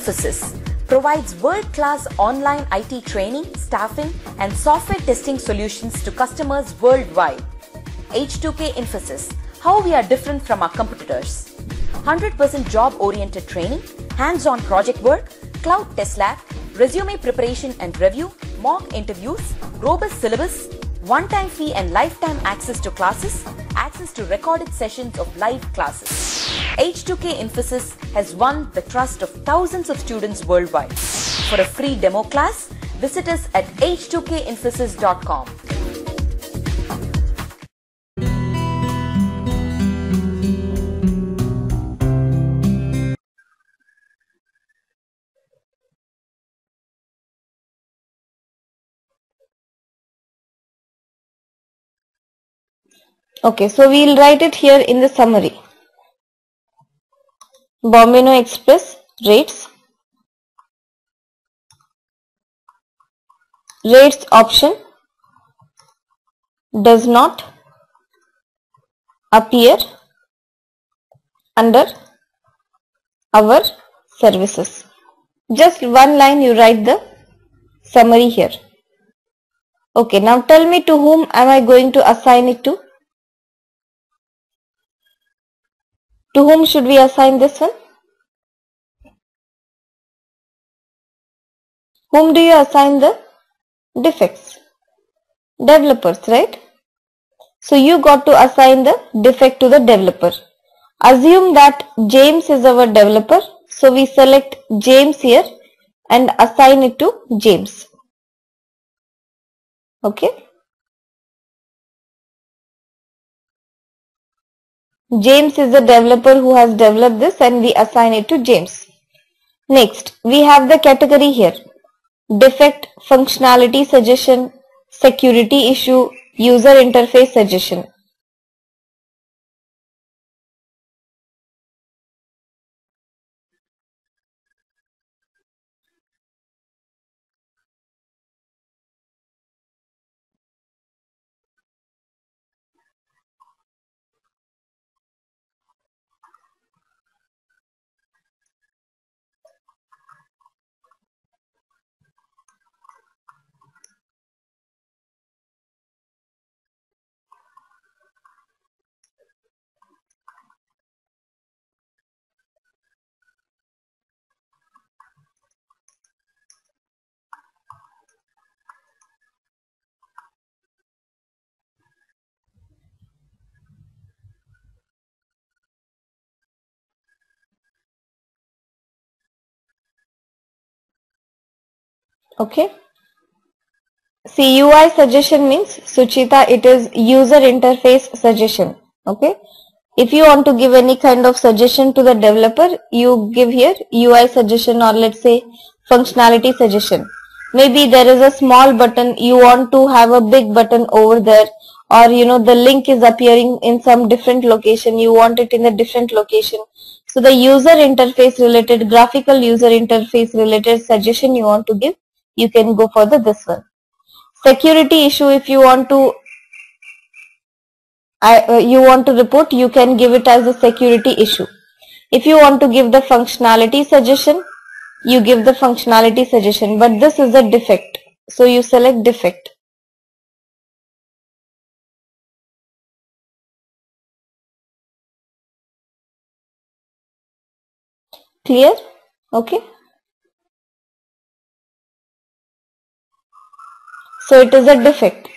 H2K Infosys provides world-class online IT training, staffing and software testing solutions to customers worldwide. H2K Infosys, how we are different from our competitors. 100% job-oriented training, hands-on project work, cloud test lab, resume preparation and review, mock interviews, robust syllabus, one-time fee and lifetime access to classes, access to recorded sessions of live classes. H2K Infosys has won the trust of thousands of students worldwide. For a free demo class, visit us at h2kinfosys.com. Okay, so we'll write it here in the summary. Bombino Express rates rates option does not appear under our services. Just one line you write the summary here. Okay, now tell me to whom am I going to assign it to? To whom should we assign this one? Whom do you assign the defects? Developers, right? So you got to assign the defect to the developer. Assume that James is our developer. So we select James here and assign it to James. Okay. James is the developer who has developed this and we assign it to James. Next, we have the category here. Defect, functionality suggestion, security issue, user interface suggestion. Okay. See UI suggestion means Suchita it is user interface suggestion. Okay. If you want to give any kind of suggestion to the developer, you give here UI suggestion or let's say functionality suggestion. Maybe there is a small button, you want to have a big button over there or you know the link is appearing in some different location, you want it in a different location. So the user interface related, graphical user interface related suggestion you want to give, you can go for the this one. Security issue if you want to I, uh, you want to report, you can give it as a security issue. If you want to give the functionality suggestion, you give the functionality suggestion, but this is a defect. So you select defect. Clear? Okay. So it is a defect.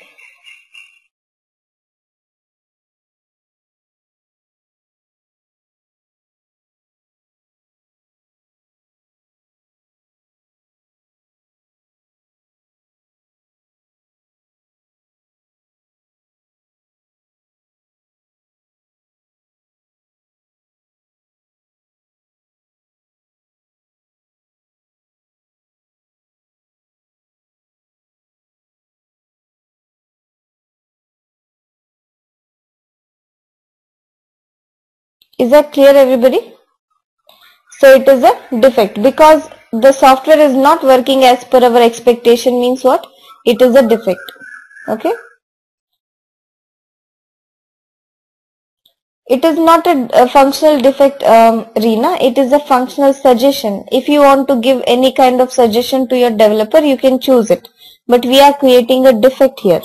Is that clear everybody? So it is a defect because the software is not working as per our expectation means what? It is a defect. Okay. It is not a, a functional defect, um, Reena. It is a functional suggestion. If you want to give any kind of suggestion to your developer, you can choose it. But we are creating a defect here.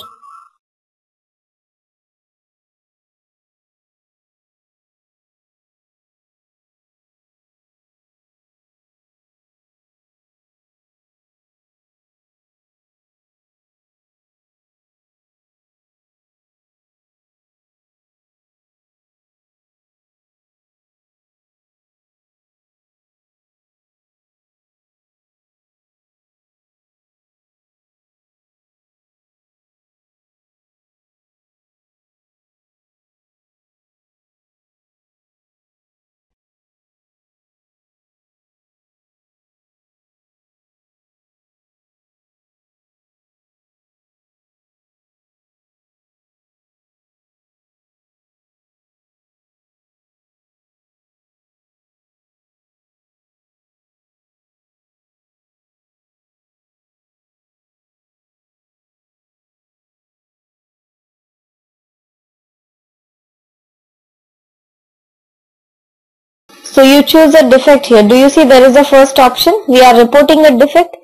So you choose a defect here. Do you see there is a first option? We are reporting a defect.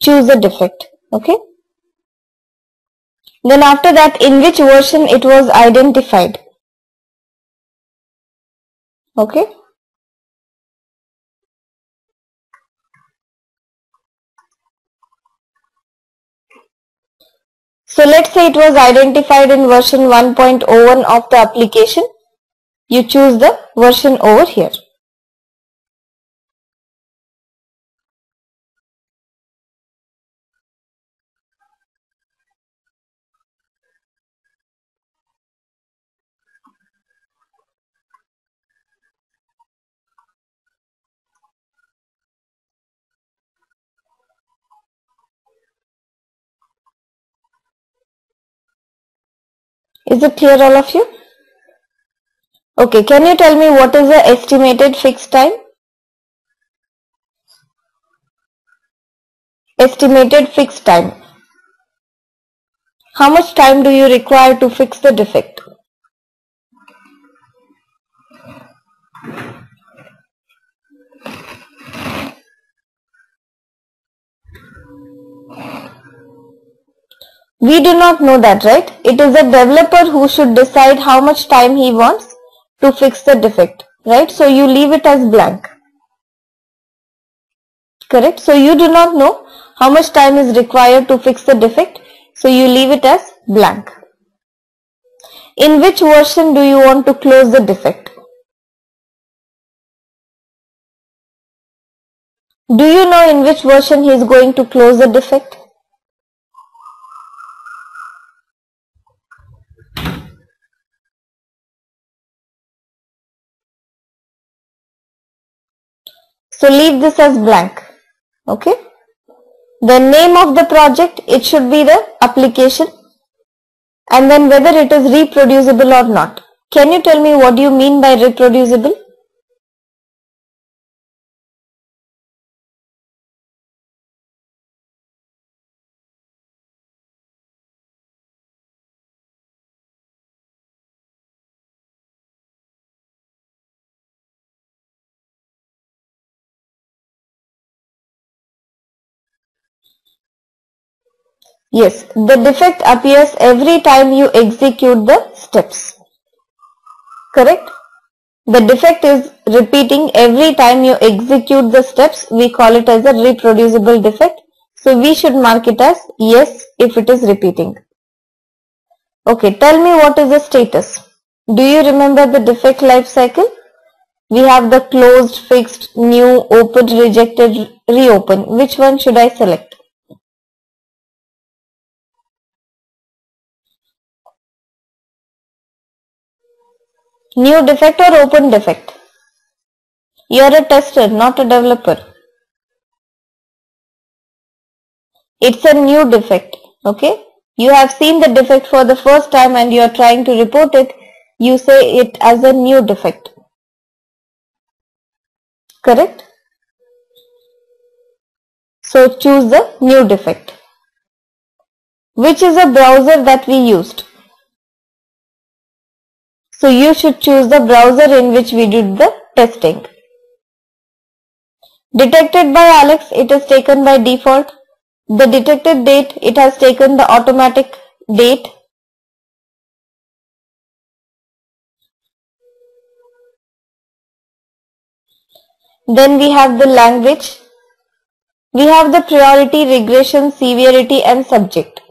Choose a defect. Okay. Then after that, in which version it was identified? Okay. So let's say it was identified in version 1.01 of the application. You choose the version over here. Is it clear all of you? Okay, can you tell me what is the estimated fixed time? Estimated fixed time. How much time do you require to fix the defect? We do not know that, right? It is the developer who should decide how much time he wants to fix the defect, right? So you leave it as blank. Correct? So you do not know how much time is required to fix the defect. So you leave it as blank. In which version do you want to close the defect? Do you know in which version he is going to close the defect? So leave this as blank. Okay. The name of the project, it should be the application and then whether it is reproducible or not. Can you tell me what do you mean by reproducible? Yes, the defect appears every time you execute the steps. Correct? The defect is repeating every time you execute the steps. We call it as a reproducible defect. So we should mark it as yes if it is repeating. Okay, tell me what is the status. Do you remember the defect life cycle? We have the closed, fixed, new, opened, rejected, reopen. Which one should I select? New defect or open defect? You are a tester, not a developer. It's a new defect. Okay. You have seen the defect for the first time and you are trying to report it. You say it as a new defect. Correct? So choose the new defect. Which is a browser that we used? So you should choose the browser in which we did the testing. Detected by Alex, it is taken by default. The detected date, it has taken the automatic date. Then we have the language. We have the priority, regression, severity and subject.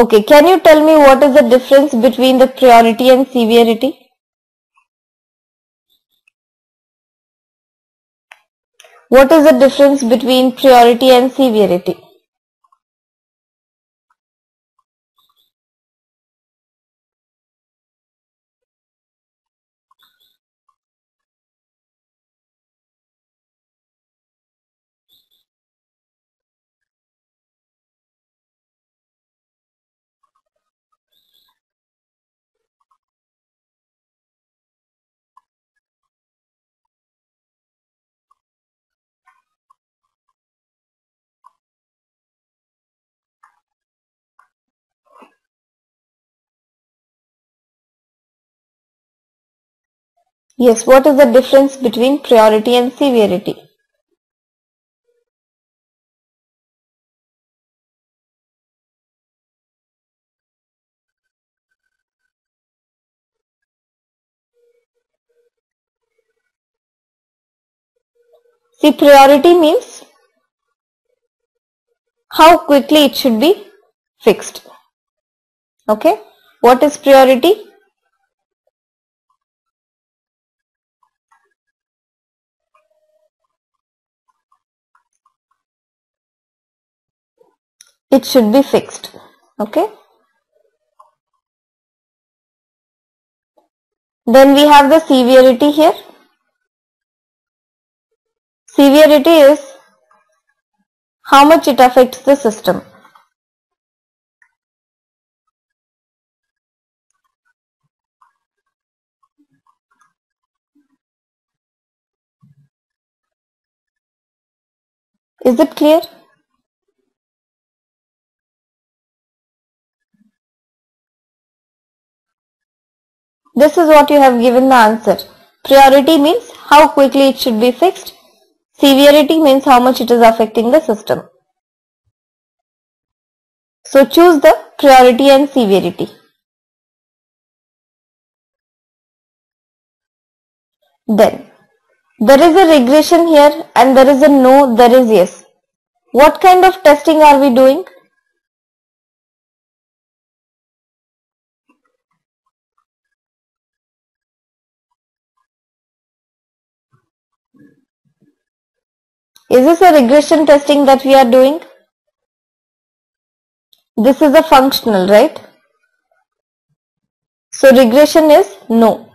Okay, can you tell me what is the difference between the priority and severity? What is the difference between priority and severity? Yes, what is the difference between priority and severity? See, priority means how quickly it should be fixed. Okay, what is priority? It should be fixed. Okay? Then we have the severity here. Severity is how much it affects the system. Is it clear This is what you have given the answer. Priority means how quickly it should be fixed. Severity means how much it is affecting the system. So choose the priority and severity. Then there is a regression here and there is a no, there is yes. What kind of testing are we doing? Is this a regression testing that we are doing? This is a functional, right? So regression is no.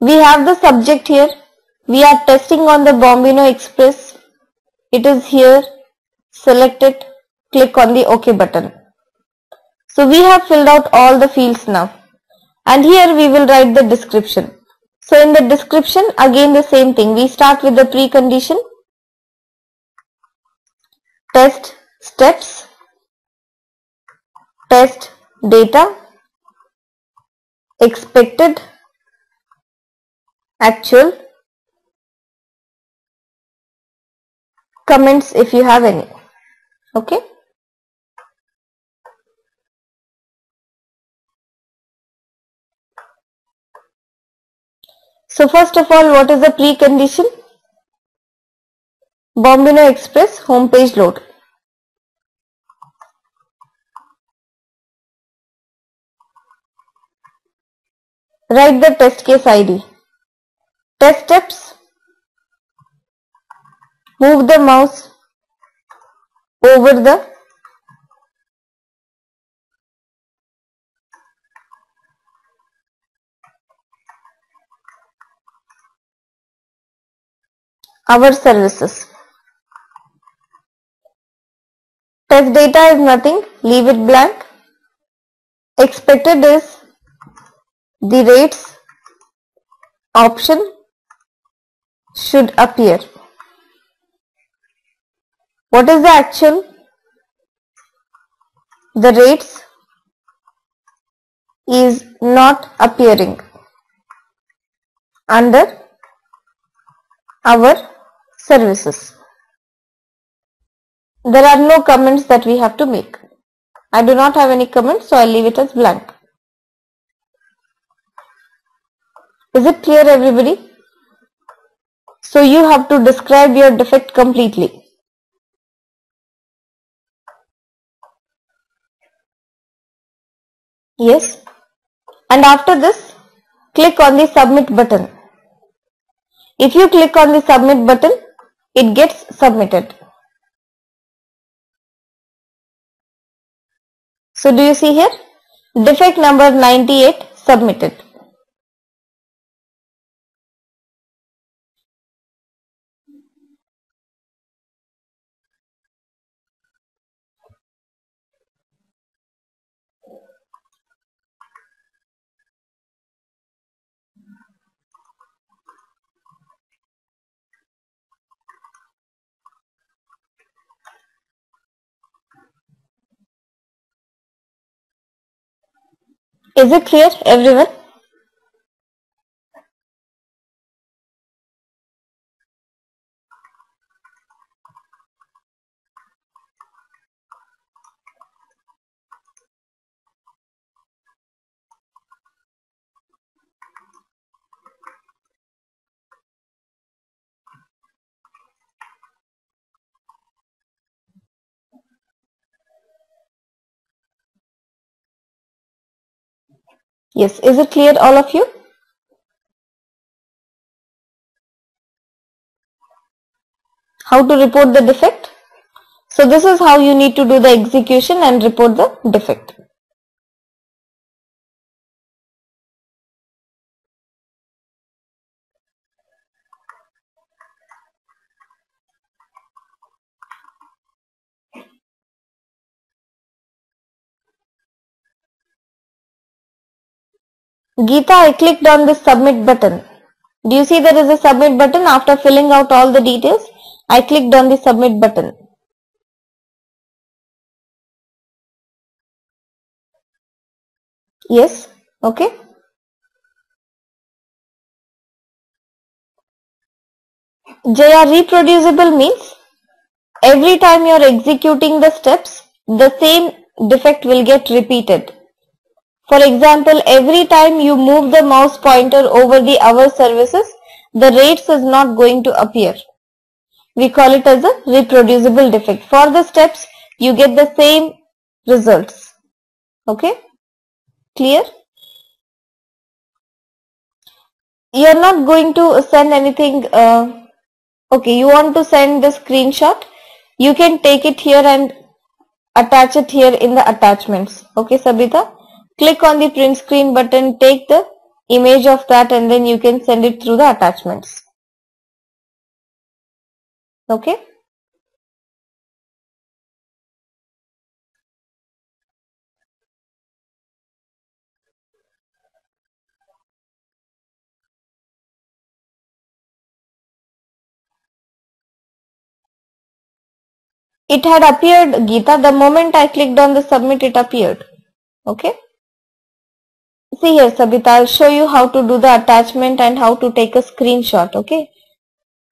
We have the subject here. We are testing on the Bombino Express. It is here. Select it. Click on the OK button. So we have filled out all the fields now. And here we will write the description. So in the description, again the same thing. We start with the precondition, test steps, test data, expected, actual, comments if you have any. Okay. So first of all, what is the precondition? Bombino Express homepage load. Write the test case ID. Test steps. Move the mouse over the our services. Test data is nothing, leave it blank. Expected is the rates option should appear. What is the actual? The rates is not appearing under our services. There are no comments that we have to make. I do not have any comments so I'll leave it as blank. Is it clear everybody? So you have to describe your defect completely. Yes. And after this, click on the submit button. If you click on the submit button, it gets submitted. So do you see here? Defect number 98 submitted. Is it clear everyone? Yes, is it clear all of you? How to report the defect? So this is how you need to do the execution and report the defect. Geeta, I clicked on the submit button. Do you see there is a submit button after filling out all the details? I clicked on the submit button. Yes, okay. Jaya, reproducible means every time you are executing the steps, the same defect will get repeated. For example, every time you move the mouse pointer over the our services, the rates is not going to appear. We call it as a reproducible defect. For the steps, you get the same results. Okay? Clear? You are not going to send anything. Uh, okay, you want to send the screenshot. You can take it here and attach it here in the attachments. Okay, Sabita? Click on the print screen button, take the image of that and then you can send it through the attachments. Okay. It had appeared, Geeta, the moment I clicked on the submit, it appeared. Okay. See here Sabita, I'll show you how to do the attachment and how to take a screenshot, okay?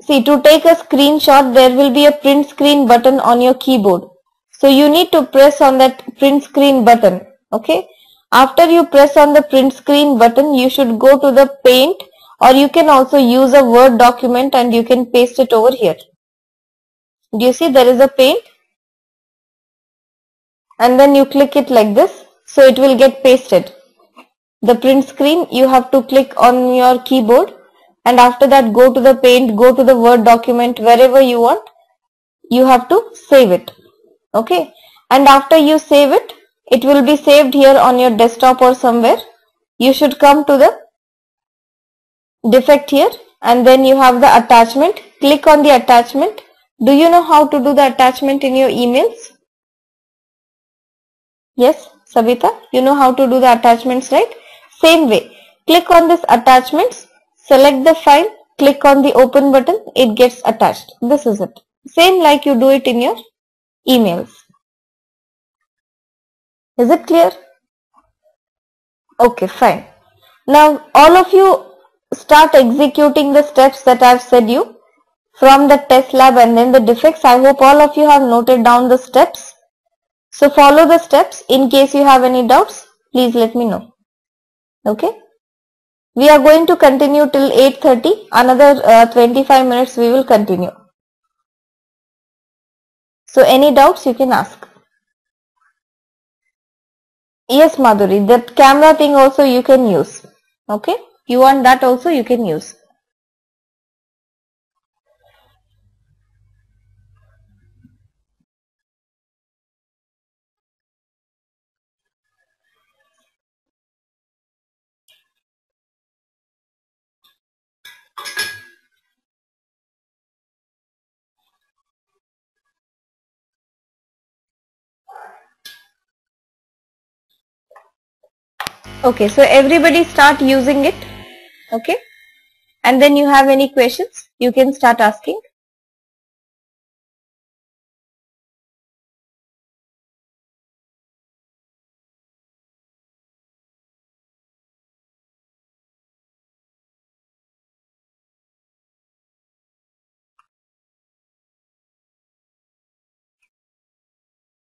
See, to take a screenshot, there will be a print screen button on your keyboard. So you need to press on that print screen button, okay? After you press on the print screen button, you should go to the paint or you can also use a Word document and you can paste it over here. Do you see there is a paint? And then you click it like this, so it will get pasted the print screen you have to click on your keyboard and after that go to the paint go to the word document wherever you want you have to save it. Okay? And after you save it it will be saved here on your desktop or somewhere. You should come to the defect here and then you have the attachment. Click on the attachment. Do you know how to do the attachment in your emails? Yes Sabita you know how to do the attachments right same way, click on this attachments, select the file, click on the open button, it gets attached. This is it. Same like you do it in your emails. Is it clear? Okay, fine. Now all of you start executing the steps that I've said you from the test lab and then the defects. I hope all of you have noted down the steps. So follow the steps. In case you have any doubts, please let me know. Okay. We are going to continue till 8.30. Another uh, 25 minutes we will continue. So any doubts you can ask. Yes, Madhuri, that camera thing also you can use. Okay, you want that also you can use. Okay, so everybody start using it. Okay. And then you have any questions, you can start asking.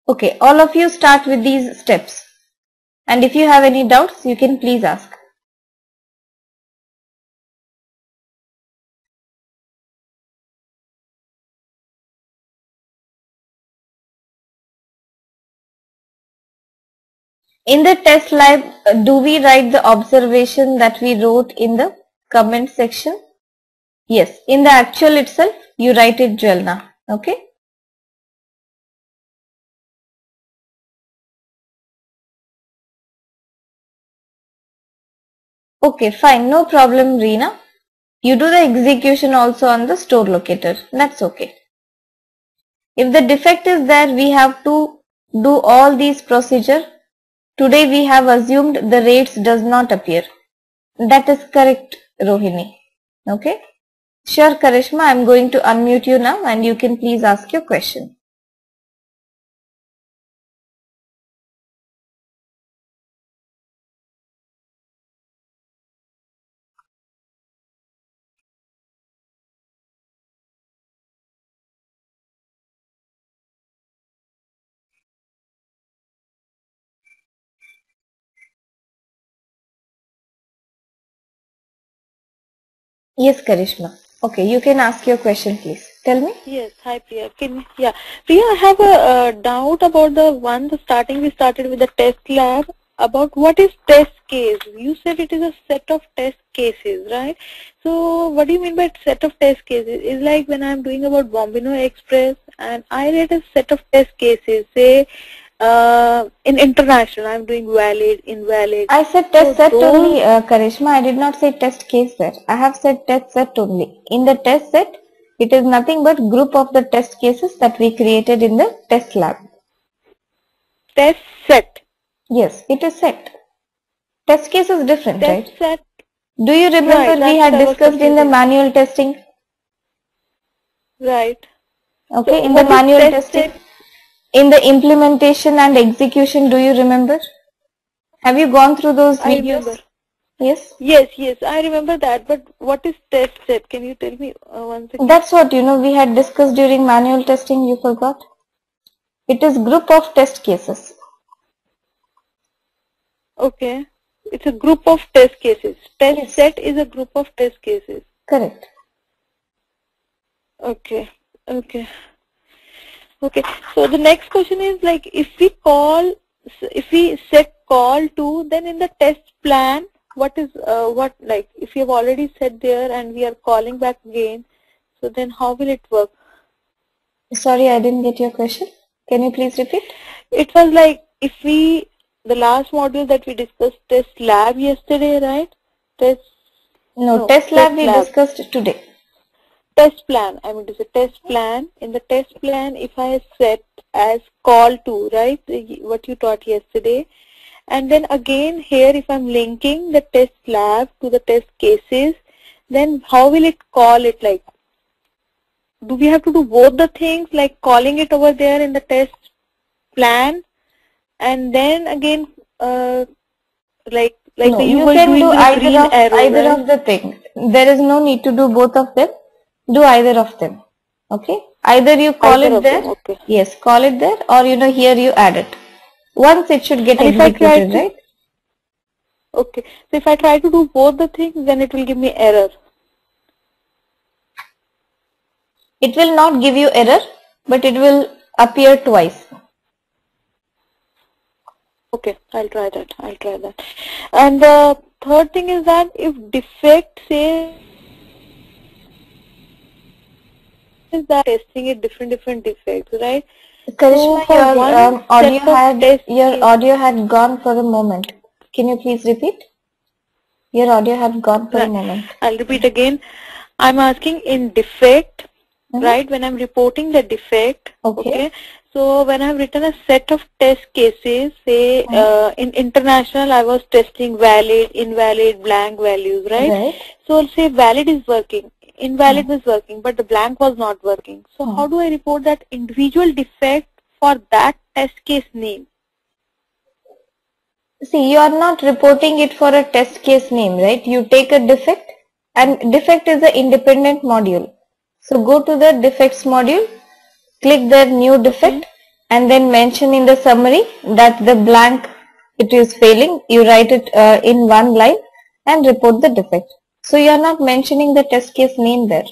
Okay, all of you start with these steps. And if you have any doubts, you can please ask. In the test lab, do we write the observation that we wrote in the comment section? Yes, in the actual itself, you write it Jwelna. Okay. Okay, fine. No problem, Reena. You do the execution also on the store locator. That's okay. If the defect is there, we have to do all these procedure. Today we have assumed the rates does not appear. That is correct, Rohini. Okay. Sure, Karishma, I am going to unmute you now and you can please ask your question. Yes, Karishma. Okay, you can ask your question, please. Tell me. Yes, hi Priya. Can yeah, Priya, I have a, uh doubt about the one. The starting we started with the test lab about what is test case. You said it is a set of test cases, right? So what do you mean by set of test cases? It's like when I'm doing about Bombino Express and I read a set of test cases. Say uh, in international, I'm doing valid, invalid. I said test So set those- only, uh, Karishma. I did not say test case there. I have said test set only. In the test set, it is nothing but group of the test cases that we created in the test lab. Test set. Yes, it is set. Test case is different, Test right? set. Do you remember Right, we had discussed in the manual testing? Right. Okay, So in the manual test testing, set? In the implementation and execution, do you remember? Have you gone through those I videos? remember. Yes. Yes, yes, I remember that. But what is test set? Can you tell me uh, once again? That's what, you know, we had discussed during manual testing, you forgot? It is group of test cases. Okay. It's a group of test cases. Test Yes. set is a group of test cases. Correct. Okay. Okay. Okay. So the next question is like if we call, if we set call to, then in the test plan, what is, uh, what like, if you have already set there and we are calling back again, so then how will it work? Sorry, I didn't get your question. Can you please repeat? It was like if we, the last module that we discussed test lab yesterday, right? Test, No, No, test lab test we lab. discussed today. Test plan. I mean it's a test plan. In the test plan, if I set as call to, right, what you taught yesterday, and then again here if I'm linking the test lab to the test cases, then how will it call it like? Do we have to do both the things like calling it over there in the test plan and then again uh, like Like no, you, were can doing do either of either right? of the thing. There is no need to do both of them. Do either of them. Okay. Either you call Either it there. them, okay. Yes, call it there, or you know here you add it. Once it should get And if I try executed, to- right? Okay. So if I try to do both the things, then it will give me error. It will not give you error, but it will appear twice. Okay, I'll try that. I'll try that. And the third thing is that if defect say is that testing it different different defects, right? Karishma, for your um, audio had test your audio had gone for a moment. Can you please repeat? Your audio had gone for a moment. I'll repeat again. I'm asking in defect, Mhm. right? When I'm reporting the defect, Okay. So when I've written a set of test cases, say uh, in international, I was testing valid, invalid, blank values, right? Right. So I'll say valid is working, invalid was working, but the blank was not working. So Hmm. how do I report that individual defect for that test case name? See, you are not reporting it for a test case name, right? You take a defect and defect is an independent module. So go to the defects module, click the new defect and then mention in the summary that the blank it is failing. You write it uh, in one line and report the defect. So you are not mentioning the test case name there.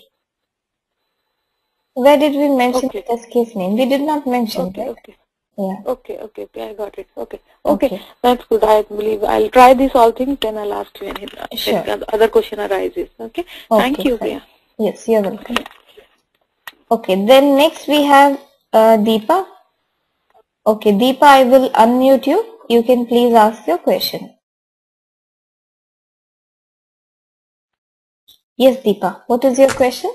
Where did we mention Okay. the test case name? We did not mention, Okay, right? okay. Yeah. Okay, okay, okay, I got it. Okay, okay, Okay. that's good. I believe I'll try this all things, then I'll ask you any Sure. other question arises. Okay, thank you. Priya. Yes, you're welcome. Okay, then next we have uh, Deepa. Okay, Deepa, I will unmute you. You can please ask your question. Yes, Deepa. What is your question?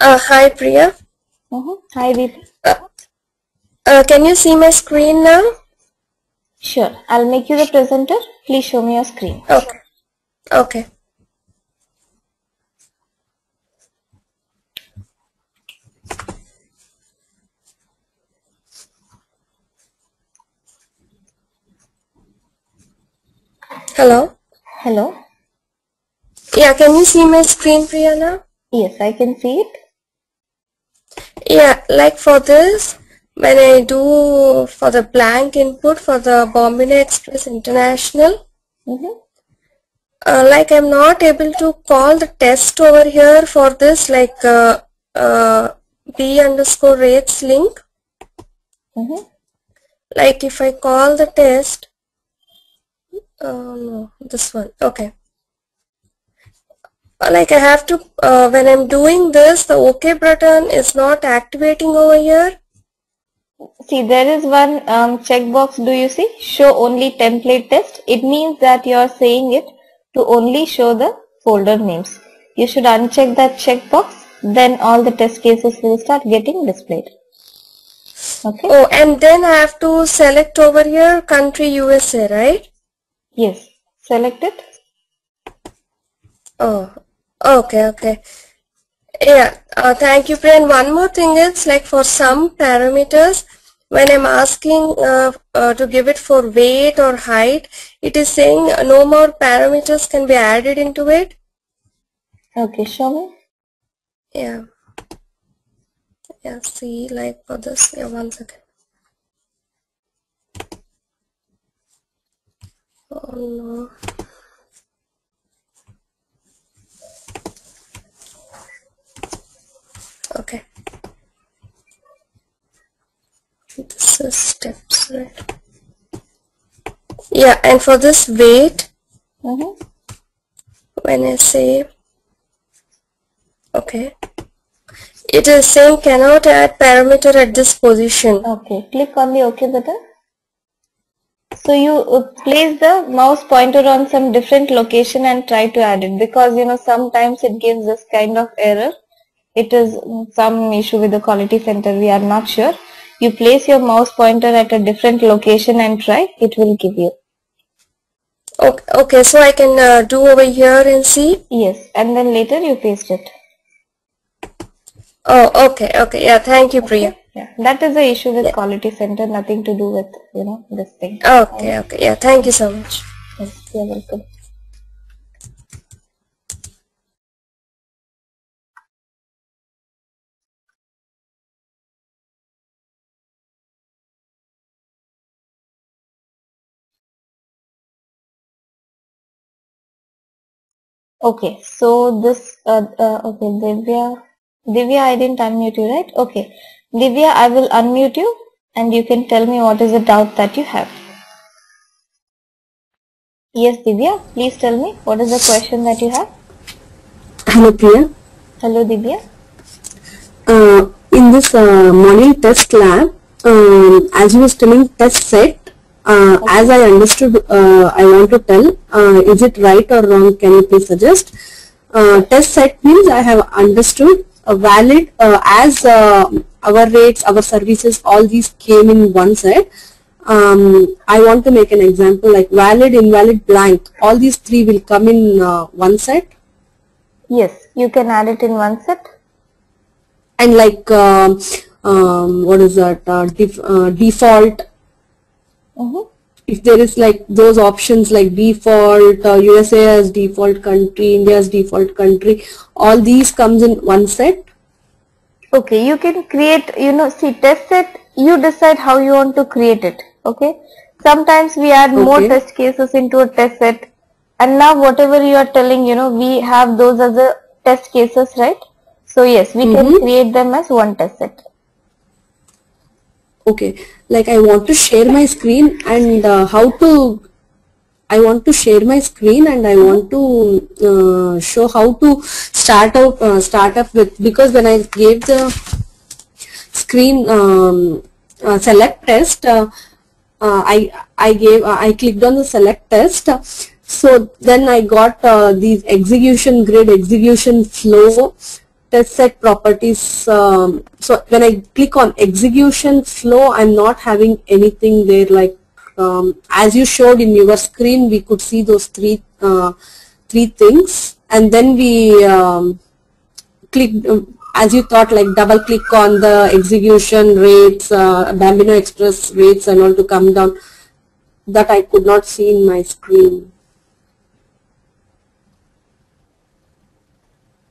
Uh, hi Priya. Mm-hmm. Hi, Deepa. Uh, can you see my screen now? Sure. I'll make you the presenter. Please show me your screen. Okay. Okay. Hello. Hello. Yeah, can you see my screen, Priya now? Yes, I can see it. Yeah, like for this, when I do for the blank input for the Bombay Express International, Mm-hmm. uh, like I'm not able to call the test over here for this like uh, uh, b underscore rates link. Mm-hmm. Like if I call the test, oh no, this one, okay. Like I have to, uh, when I'm doing this, the OK button is not activating over here. See, there is one um, checkbox. Do you see? Show only template test. It means that you are saying it to only show the folder names. You should uncheck that checkbox. Then all the test cases will start getting displayed. Okay. Oh, and then I have to select over here country USA, right? Yes. Select it. Oh, okay, okay. Yeah, uh, thank you, Priya. And one more thing is like for some parameters, when I'm asking uh, uh, to give it for weight or height, it is saying no more parameters can be added into it. Okay. Show me. Yeah. Yeah, see, like for this, yeah, one second. Oh no. Okay. This is steps, right? Yeah, and for this weight, Mm-hmm. when I say, okay, it is saying cannot add parameter at this position. Okay. Click on the OK button. So you uh, place the mouse pointer on some different location and try to add it because you know sometimes it gives this kind of error. It is some issue with the quality center. We are not sure. You place your mouse pointer at a different location and try. It will give you. Okay, okay so I can uh, do over here and see. Yes. And then later you paste it. Oh, okay, okay. Yeah, thank you, Priya. Yeah. That is the issue with quality center. Nothing to do with you know this thing. Okay, okay. Yeah, thank you so much. Yes, you're welcome. Okay, so this, uh, uh, okay, Divya, Divya, I didn't unmute you, right? Okay, Divya, I will unmute you and you can tell me what is the doubt that you have. Yes, Divya, please tell me what is the question that you have. Hello Priya. Hello, Divya. Uh, in this uh, module test lab, um, as you was telling test set, uh, as I understood, uh, I want to tell, uh, is it right or wrong? Can you please suggest? Uh, test set means I have understood a valid uh, as uh, our rates, our services, all these came in one set. Um, I want to make an example like valid, invalid, blank. All these three will come in uh, one set. Yes, you can add it in one set. and like um, um, what is that uh, def, uh, Mhm. if there is like those options like default uh, USA as default country India as default country all these comes in one set Okay, you can create, you know, see test set, you decide how you want to create it. Okay. Sometimes we add more test cases into a test set and now whatever you are telling, you know, we have those as a test cases, right? So yes, we can create them as one test set. Okay. Like I want to share my screen and uh, how to I want to share my screen and I want to uh, show how to start up uh, start up with because when I gave the screen um, uh, select test uh, uh, I I gave I clicked on the select test. So then I got uh, these execution grid execution flow test set properties um, so when I click on execution flow I'm not having anything there like um, as you showed in your screen we could see those three uh, three things. And then we um, click um, as you thought like double click on the execution rates uh, Bambino Express rates and all to come down. That I could not see in my screen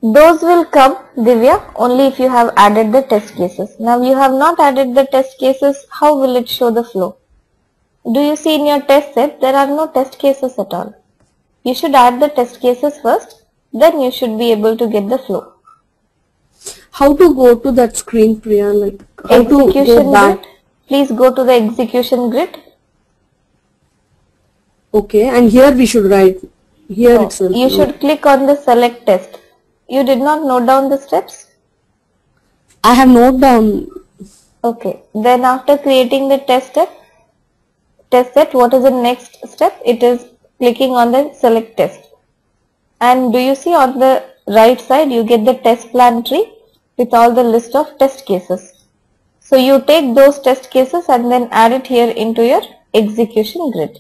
Those will come, Divya, only if you have added the test cases. Now you have not added the test cases, how will it show the flow? Do you see in your test set, there are no test cases at all. You should add the test cases first, then you should be able to get the flow. how to go to that screen Priya like how to Execution go back grid. Please go to the execution grid. okay and here we should write here No, itself you should click on the select test. You did not note down the steps? I have note down Okay. Then after creating the test step, test set, what is the next step? It is clicking on the select test. And do you see on the right side, you get the test plan tree with all the list of test cases. So you take those test cases and then add it here into your execution grid.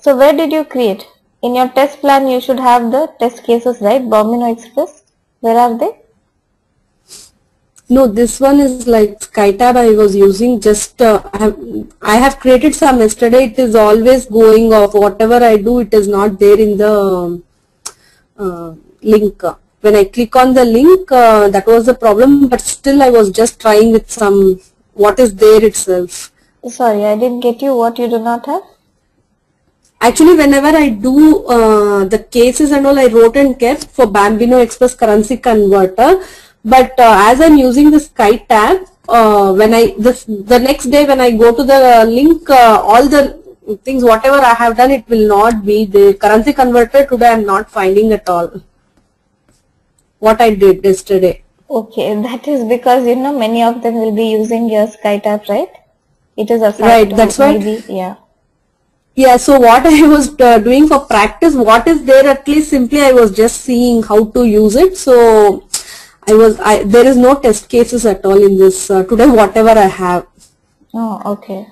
So where did you create? In your test plan, you should have the test cases, right? Bambino Express. Where are they? No, this one is like SkyTap I was using just, uh, I, have, I have created some yesterday, it is always going off, whatever I do it is not there in the uh, link. When I click on the link, uh, that was the problem, but still I was just trying with some, what is there itself. Sorry, I didn't get you. What you do not have? Actually, whenever I do uh, the cases and all, I wrote and kept for Bambino Express currency converter. But uh, as I'm using the SkyTap, uh, when I this the next day when I go to the link, uh, all the things whatever I have done, it will not be the currency converter today. I'm not finding at all. What I did yesterday. Okay, that is because you know many of them will be using your SkyTap, right? It is assigned Right, that's why- maybe, yeah. Yeah, so what I was uh, doing for practice, what is there at least simply I was just seeing how to use it. So I was, I, there is no test cases at all in this uh, today, whatever I have. Oh, okay.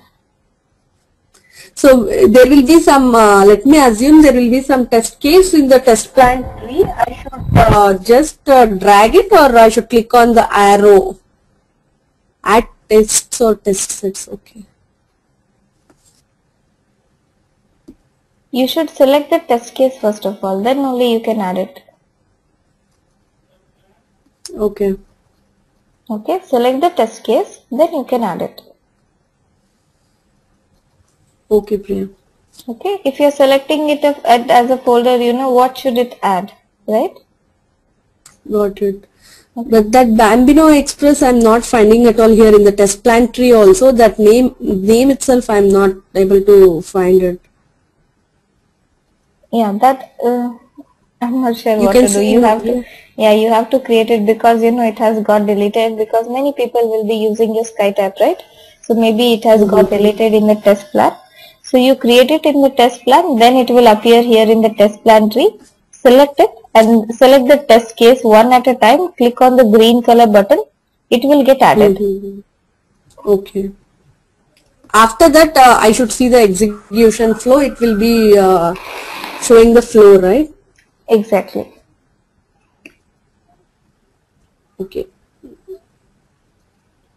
So there will be some, uh, let me assume there will be some test case in the test plan tree. I should uh, just uh, drag it or I should click on the arrow. Add tests or test sets, okay. You should select the test case first of all, then only you can add it. Okay. Okay, select the test case, then you can add it. Okay, Priya. Okay, if you're selecting it as- as a folder, you know what should it add, right? Got it. But that Bambino Express I'm not finding at all here in the test plan tree also. That name name itself I'm not able to find it. Yeah, that uh, I'm not sure You what to do. You have to, yeah, you have to create it because you know it has got deleted because many people will be using your SkyTap, right? So maybe it has got deleted in the test plan. So you create it in the test plan, then it will appear here in the test plan tree. Select it and select the test case one at a time. Click on the green color button. It will get added. Mhm. Okay. After that, uh, I should see the execution flow. It will be uh, showing the flow, right? Exactly. Okay.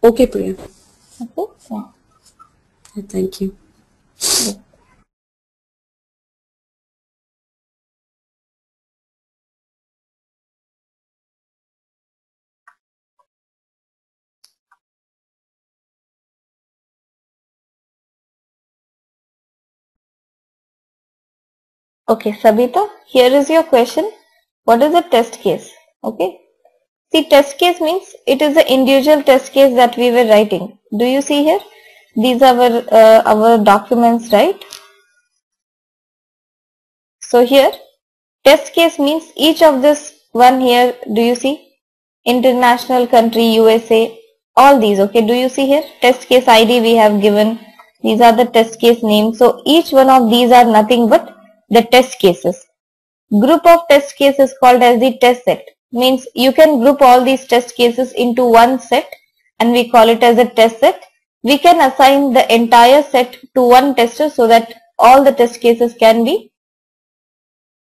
Okay, Priya. Okay. Yeah. Thank you. Okay, Sabita, here is your question. What is a test case? Okay. See, test case means it is the individual test case that we were writing. Do you see here? These are our, uh, our documents, right? So here, test case means each of this one here, do you see? International country, USA, all these, okay? Do you see here? Test case ID we have given. These are the test case names. So each one of these are nothing but the test cases. Group of test cases called as the test set. Means you can group all these test cases into one set and we call it as a test set. We can assign the entire set to one tester so that all the test cases can be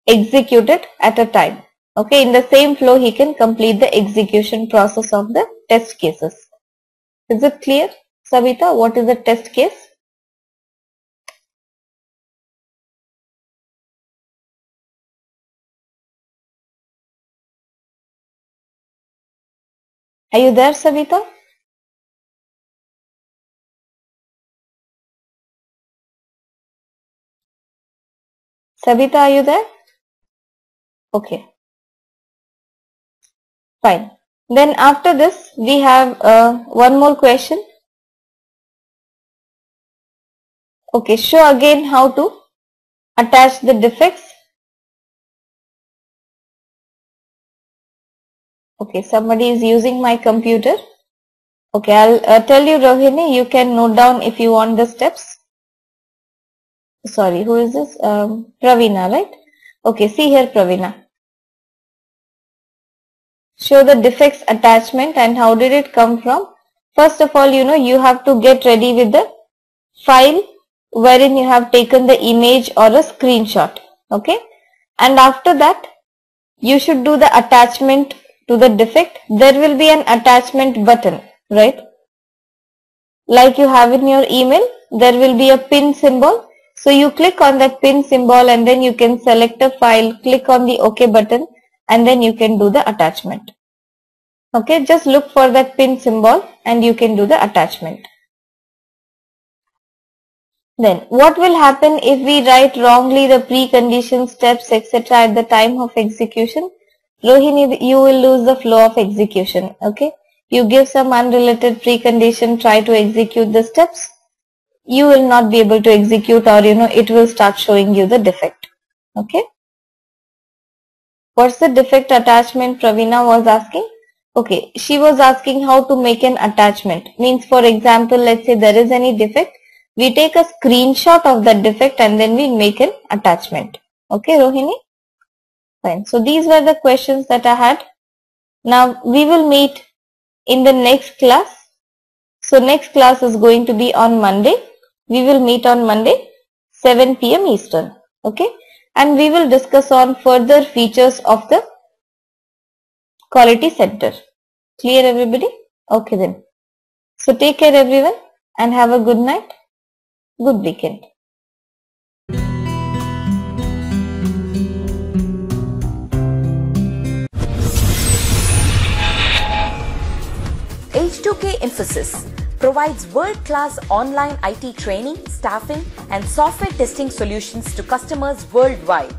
executed at a time. Okay, in the same flow he can complete the execution process of the test cases. Is it clear, Savita? What is a test case? Are you there, Savita? Savita, are you there? Okay. Fine. Then after this, we have uh, one more question. Okay, show again how to attach the defects. Okay, somebody is using my computer. Okay, I'll uh, tell you Rohini, you can note down if you want the steps. Sorry, who is this? Um, Pravina, right? Okay, see here Pravina. Show the defects attachment and how did it come from? First of all, you know, you have to get ready with the file wherein you have taken the image or a screenshot. Okay. And after that, you should do the attachment to the defect. There will be an attachment button, right? Like you have in your email, there will be a pin symbol. So you click on that pin symbol and then you can select a file, click on the OK button and then you can do the attachment. Okay, just look for that pin symbol and you can do the attachment. Then what will happen if we write wrongly the precondition steps etc. at the time of execution? Rohini, you will lose the flow of execution. Okay, you give some unrelated precondition, try to execute the steps. You will not be able to execute or you know it will start showing you the defect. Okay. What's the defect attachment Pravina was asking? Okay, she was asking how to make an attachment. Means for example, let's say there is any defect. We take a screenshot of that defect and then we make an attachment. Okay, Rohini? Fine. So these were the questions that I had. Now we will meet in the next class. So next class is going to be on Monday. We will meet on Monday 7 p.m. Eastern. Okay. And we will discuss on further features of the quality center. Clear everybody? Okay then. So take care everyone and have a good night. Good weekend. Infosys provides world-class online IT training, staffing, and software testing solutions to customers worldwide.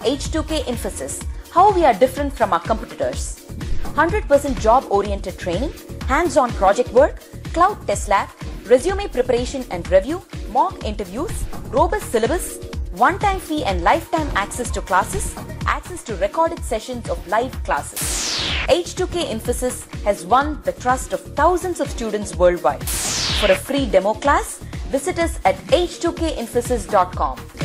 H2K Infosys, how we are different from our competitors. 100% job-oriented training, hands-on project work, cloud test lab, resume preparation and review, mock interviews, robust syllabus, one-time fee and lifetime access to classes, access to recorded sessions of live classes. H2K Infosys has won the trust of thousands of students worldwide. For a free demo class, visit us at h2kinfosys.com.